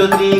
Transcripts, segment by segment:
yo.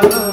Baba.